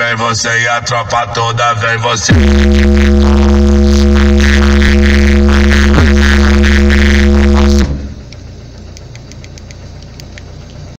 vem você e a tropa toda vem você.